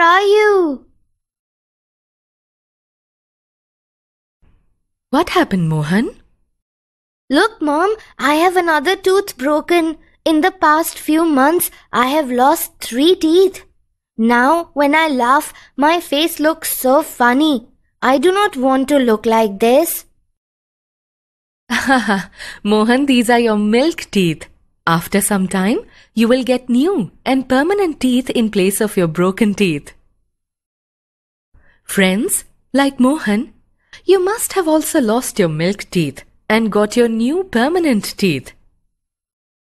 where are you? What happened, Mohan? Look, Mom, I have another tooth broken. In the past few months, I have lost three teeth. Now, when I laugh, my face looks so funny. I do not want to look like this. Mohan, these are your milk teeth. After some time, you will get new and permanent teeth in place of your broken teeth. Friends, like Mohan, you must have also lost your milk teeth and got your new permanent teeth.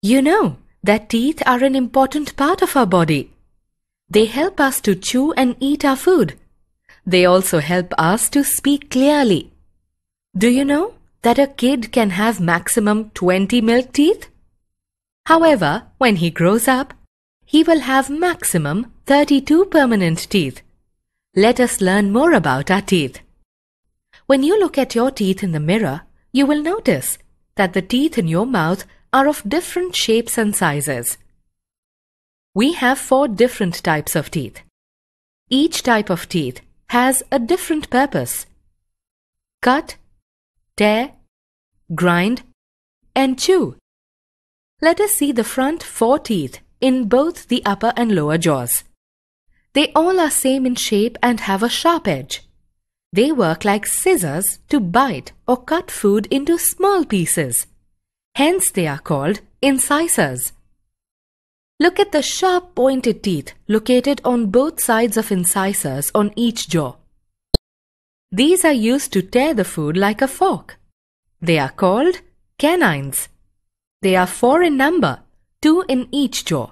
You know that teeth are an important part of our body. They help us to chew and eat our food. They also help us to speak clearly. Do you know that a kid can have maximum 20 milk teeth? However, when he grows up, he will have maximum 32 permanent teeth. Let us learn more about our teeth. When you look at your teeth in the mirror, you will notice that the teeth in your mouth are of different shapes and sizes. We have four different types of teeth. Each type of teeth has a different purpose. Cut, tear, grind, and chew. Let us see the front four teeth in both the upper and lower jaws. They all are same in shape and have a sharp edge. They work like scissors to bite or cut food into small pieces. Hence they are called incisors. Look at the sharp pointed teeth located on both sides of incisors on each jaw. These are used to tear the food like a fork. They are called canines. They are four in number, two in each jaw.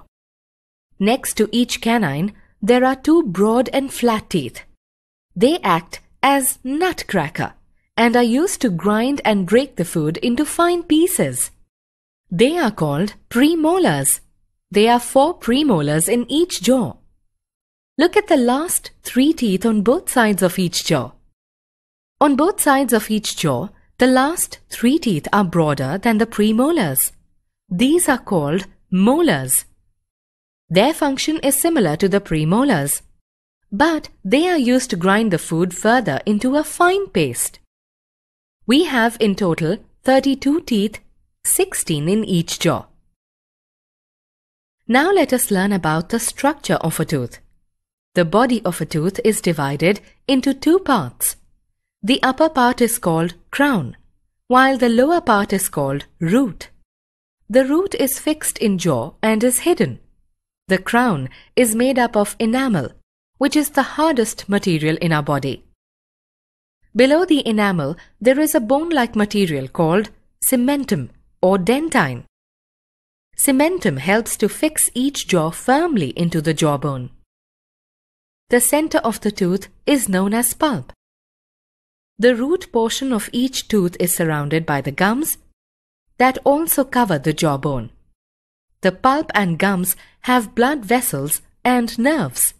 Next to each canine, there are two broad and flat teeth. They act as nutcracker and are used to grind and break the food into fine pieces. They are called premolars. There are four premolars in each jaw. Look at the last three teeth on both sides of each jaw. On both sides of each jaw, the last three teeth are broader than the premolars. These are called molars. Their function is similar to the premolars, but they are used to grind the food further into a fine paste. We have in total 32 teeth, 16 in each jaw. Now let us learn about the structure of a tooth. The body of a tooth is divided into two parts. The upper part is called crown, while the lower part is called root. The root is fixed in jaw and is hidden. The crown is made up of enamel, which is the hardest material in our body. Below the enamel, there is a bone-like material called cementum or dentine. Cementum helps to fix each jaw firmly into the jawbone. The center of the tooth is known as pulp. The root portion of each tooth is surrounded by the gums that also cover the jawbone. The pulp and gums have blood vessels and nerves.